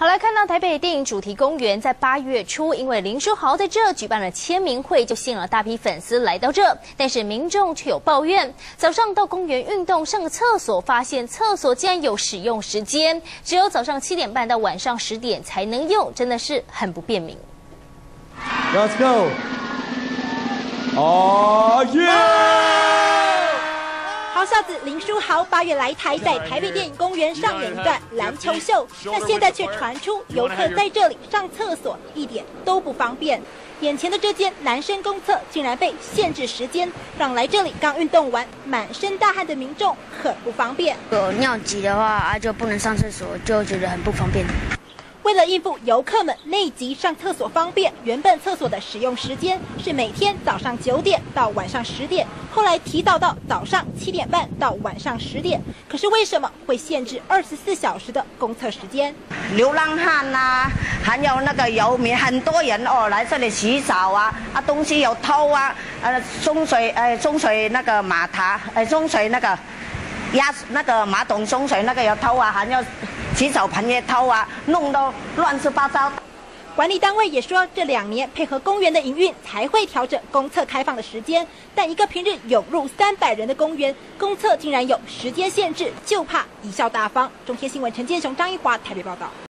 好来看到台北电影主题公园在八月初，因为林书豪在这举办了签名会，就吸引了大批粉丝来到这。但是民众却有抱怨：早上到公园运动上个厕所，发现厕所竟然有使用时间，只有早上七点半到晚上十点才能用，真的是很不便民。Let's go！哦耶！林书豪八月来台，在台北电影公园上演一段篮球秀，那现在却传出游客在这里上厕所一点都不方便。眼前的这间男生公厕竟然被限制时间，让来这里刚运动完、满身大汗的民众很不方便。有尿急的话啊，就不能上厕所，就觉得很不方便。为了应付游客们内急上厕所方便，原本厕所的使用时间是每天早上九点到晚上十点，后来提早到早上七点半到晚上十点。可是为什么会限制二十四小时的公厕时间？流浪汉呐，还有那个游民，很多人哦来这里洗澡啊，啊东西有偷啊，呃中水呃中水那个马塔，呃中水那个压那个马桶冲水那个要偷啊，还要。洗澡盆也偷啊，弄得乱七八糟。管理单位也说，这两年配合公园的营运，才会调整公厕开放的时间。但一个平日涌入三百人的公园，公厕竟然有时间限制，就怕贻笑大方。中天新闻陈建雄、张一华台北报道。